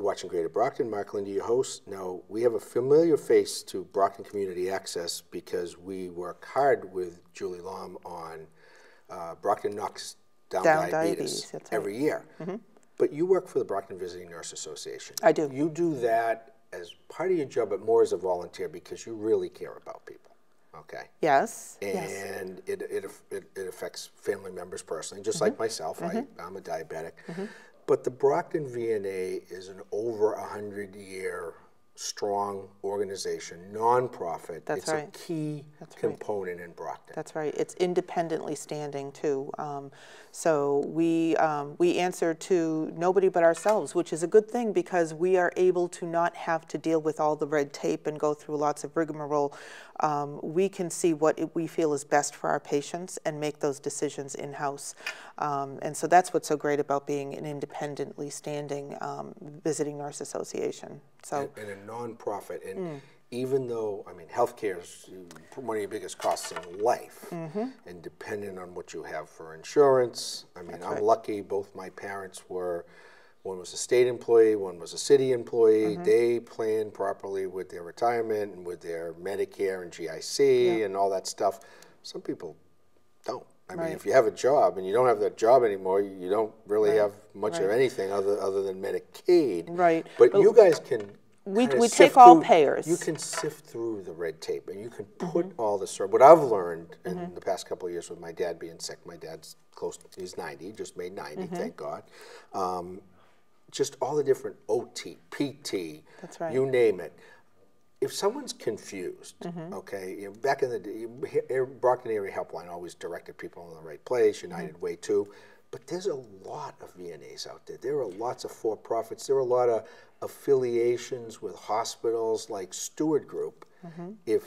You're watching Greater Brockton. Mark Linde, your host. Now, we have a familiar face to Brockton Community Access because we work hard with Julie Lom on uh, Brockton knocks down, Down diabetes, diabetes, that's right. every year. But you work for the Brockton Visiting Nurse Association. I do. You do that as part of your job, but more as a volunteer because you really care about people. Okay. Yes. yes. And it, it, it, it affects family members personally, just Mm-hmm. like myself. I, I'm a diabetic. But the Brockton VNA is an over a hundred year strong organization, nonprofit. That's it's right. a key That's right. component in Brockton. That's right. It's independently standing too. Um, so we um, we answer to nobody but ourselves, which is a good thing because we are able to not have to deal with all the red tape and go through lots of rigmarole. Um, we can see what it, we feel is best for our patients and make those decisions in house. Um, and so that's what's so great about being an independently standing um, visiting nurse association. So and, and a nonprofit. And Hmm. even though, I mean, healthcare is one of your biggest costs in life, Mm-hmm. and depending on what you have for insurance, I mean, I'm right. lucky. Both my parents were. One was a state employee, one was a city employee. Mm-hmm. They planned properly with their retirement and with their Medicare and GIC and all that stuff. Some people don't. I mean, if you have a job and you don't have that job anymore, you don't really have much of anything other other than Medicaid. Right. But But you guys can. We- we take all through- payers. You can sift through the red tape, and you can mm-hmm. put all the what I've learned in mm-hmm. the past couple of years with my dad being sick. My dad's close; he's ninety, just made 90 mm-hmm. thank God. Um, just all the different OT, PT, That's right. you name it. If someone's confused, okay, you know, back in the day, Brockton Area Helpline always directed people in the right place, United Way too. But there's a lot of VNAs out there. There are lots of for-profits. There are a lot of affiliations with hospitals like Steward Group. Mm-hmm. If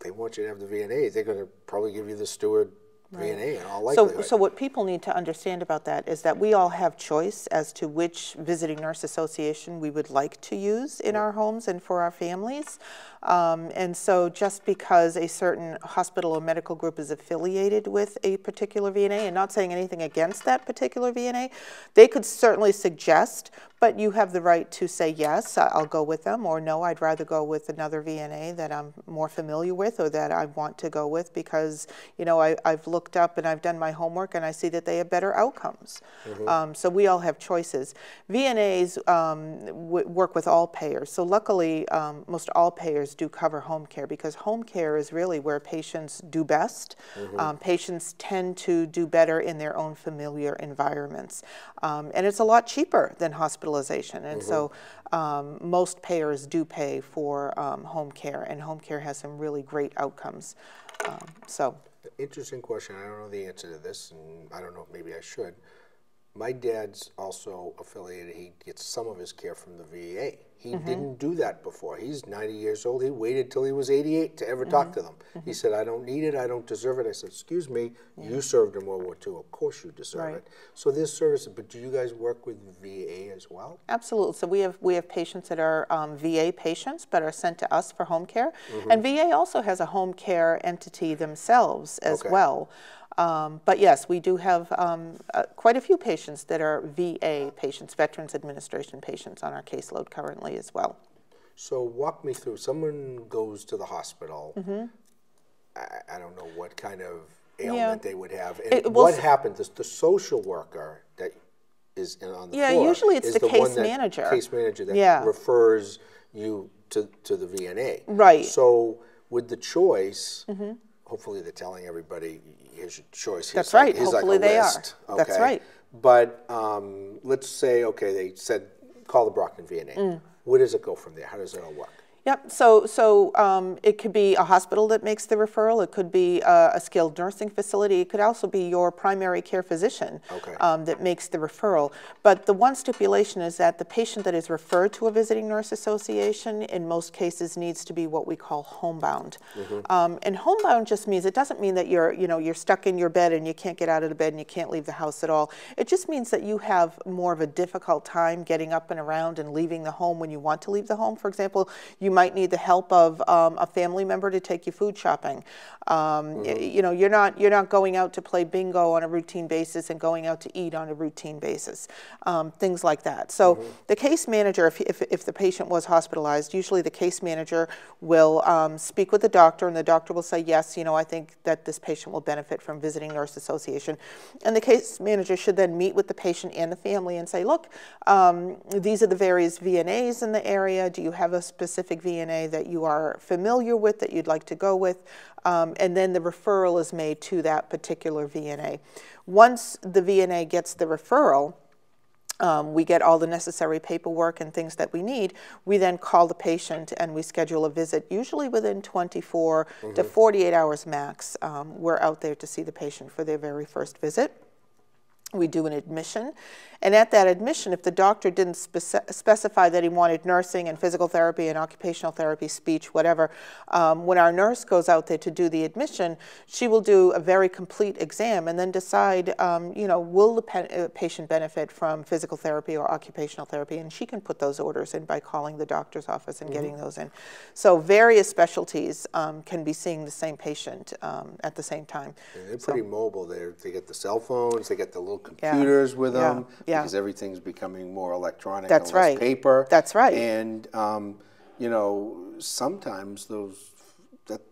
they want you to have the VNA, they're going to probably give you the Steward VNA in all So, likelihood. so what people need to understand about that is that we all have choice as to which visiting nurse association we would like to use in our homes and for our families. Um, and so just because a certain hospital or medical group is affiliated with a particular VNA, and not saying anything against that particular VNA, they could certainly suggest, but you have the right to say, yes, I'll go with them, or no, I'd rather go with another VNA that I'm more familiar with or that I want to go with because, you know, I, I've looked up and I've done my homework and I see that they have better outcomes. Um, so we all have choices. VNAs um, w- work with all payers. So luckily, um, most all payers do cover home care because home care is really where patients do best. Um, patients tend to do better in their own familiar environments. Um, and it's a lot cheaper than hospitalization. And so um, most payers do pay for um, home care, and home care has some really great outcomes. Um, so, Interesting question. I don't know the answer to this, and I don't know. Maybe I should. My dad's also affiliated. He gets some of his care from the VA. He Mm-hmm. didn't do that before. He's 90 years old. He waited till he was 88 to ever Mm-hmm. talk to them. He said, "I don't need it. I don't deserve it." I said, "Excuse me. You served in World War II. Of course you deserve Right. it." So this service, but do you guys work with VA as well? Absolutely. So we have we have patients that are um, VA patients, but are sent to us for home care, and VA also has a home care entity themselves as Okay. well. Um, but yes, we do have um, uh, quite a few patients that are VA patients, Veterans Administration patients, on our caseload currently as well. So walk me through. Someone goes to the hospital. Mm-hmm. I, I don't know what kind of ailment they would have, and It- well, what happens. The, the social worker that is on the Yeah, floor usually it's the one case that- manager. Case manager that Yeah. refers you to to the VNA. Right. So with the choice, hopefully they're telling everybody, here's your choice. Here's That's like- right. like Hopefully they are. list, That's right. But um, let's say, okay, they said call the Brockton VNA. Mm. Where does it go from there? How does it all work? Yep. So, so um, it could be a hospital that makes the referral. It could be a, a skilled nursing facility. It could also be your primary care physician Okay. um, that makes the referral. But the one stipulation is that the patient that is referred to a visiting nurse association, in most cases, needs to be what we call homebound. Um, and homebound just means it doesn't mean that you're, you know, you're stuck in your bed and you can't get out of the bed and you can't leave the house at all. It just means that you have more of a difficult time getting up and around and leaving the home when you want to leave the home. For example, you might need the help of um, a family member to take you food shopping. Um, y- You know, you're not you're not going out to play bingo on a routine basis and going out to eat on a routine basis. Um, things like that. So the case manager, if, if if the patient was hospitalized, usually the case manager will um, speak with the doctor, and the doctor will say, yes, you know, I think that this patient will benefit from visiting nurse association, and the case manager should then meet with the patient and the family and say, look, um, these are the various VNAs in the area. Do you have a specific VNA that you are familiar with that you'd like to go with? Um, and then the referral is made to that particular VNA. Once the VNA gets the referral, um, we get all the necessary paperwork and things that we need. We then call the patient and we schedule a visit, usually within 24 to 48 hours max. Um, we're out there to see the patient for their very first visit. We do an admission, and at that admission, if the doctor didn't spec- specify that he wanted nursing and physical therapy and occupational therapy, speech, whatever, um, when our nurse goes out there to do the admission, she will do a very complete exam and then decide, um, you know, will the uh, patient benefit from physical therapy or occupational therapy, and she can put those orders in by calling the doctor's office and getting those in. So various specialties um, can be seeing the same patient um, at the same time. They're pretty mobile. They they get the cell phones, they get the little Computers with Yeah. them Yeah. because everything's becoming more electronic That's and less right. paper. That's right. And um, you know, sometimes those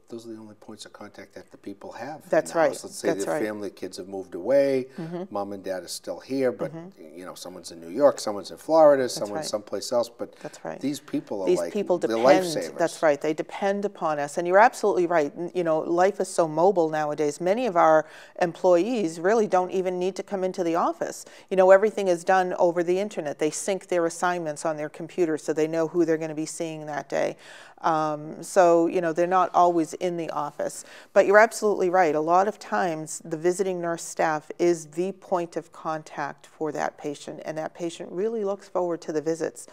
those are the only points of contact that the people have. That's right. house. Let's say That's the right. Mm-hmm. family kids have moved away, mom and dad are still here, but you know, someone's in New York, someone's in Florida, someone's right. someplace else. But That's right. these people are These like people depend. lifesavers. That's right. They depend upon us, and you're absolutely right. You know, life is so mobile nowadays. Many of our employees really don't even need to come into the office. You know, everything is done over the internet. They sync their assignments on their computer, so they know who they're going to be seeing that day. Um, so you know, they're not always in the office. But you're absolutely right. A lot of times, the visiting nurse staff is the point of contact for that patient, and that patient really looks forward to the visits.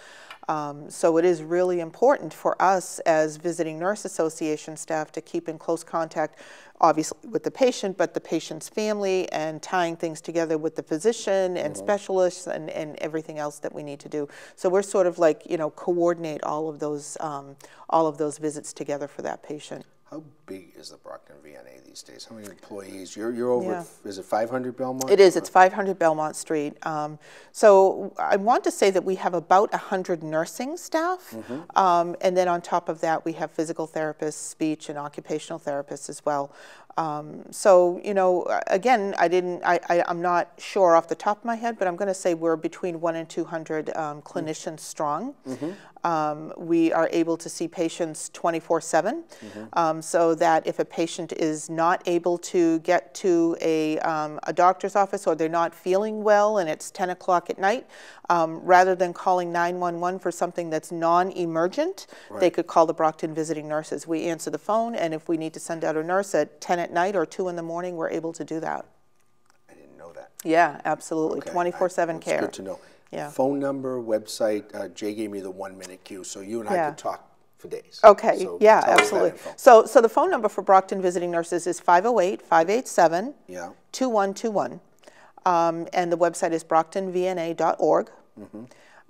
Um, so it is really important for us as visiting nurse association staff to keep in close contact, obviously with the patient, but the patient's family and tying things together with the physician and specialists and, and everything else that we need to do. So we're sort of like, you know, coordinate all of those, um, all of those visits together for that patient. How big is the Brockton VNA these days? How many employees? You're, you're over, Yeah. is it 500 Belmont? It is. It's 500 Belmont Street. Um, so I want to say that we have about 100 nursing staff, um, and then on top of that, we have physical therapists, speech and occupational therapists as well. Um, so you know, again, I didn't. I, I, I'm not sure off the top of my head, but I'm going to say we're between one and 200 um, clinicians strong. Um, we are able to see patients 24 7, um, so that if a patient is not able to get to a, um, a doctor's office or they're not feeling well and it's 10 o'clock at night, um, rather than calling 911 for something that's non emergent, they could call the Brockton visiting nurses. We answer the phone, and if we need to send out a nurse at 10 at night or 2 in the morning, we're able to do that. I didn't know that. Yeah, absolutely. 24 7 it's care. good to know. Yeah. Phone number, website, uh, Jay gave me the one minute cue, so you and I Yeah. could talk for days. Okay, So yeah, tell us that absolutely. So, so the phone number for Brockton Visiting Nurses is 508 587 Yeah, 2121. Um, and the website is brocktonvna.org. Mm-hmm.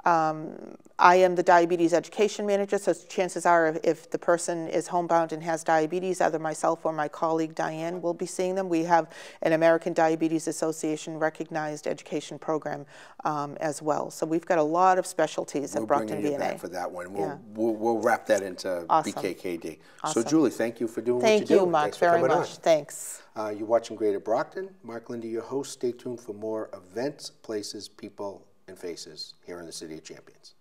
Um, I am the diabetes education manager, so chances are if, if the person is homebound and has diabetes, either myself or my colleague Diane will be seeing them. We have an American Diabetes Association recognized education program um, as well. So we've got a lot of specialties we're at Brockton bringing you back for that one. We'll, Yeah. we'll, we'll wrap that into Awesome. BKKD. So Julie, thank you for doing Thank what you do. you, Mark, Thanks very much. Thanks. Uh, you're watching Greater Brockton. Mark Linde, your host. Stay tuned for more events, places, people, faces here in the City of Champions.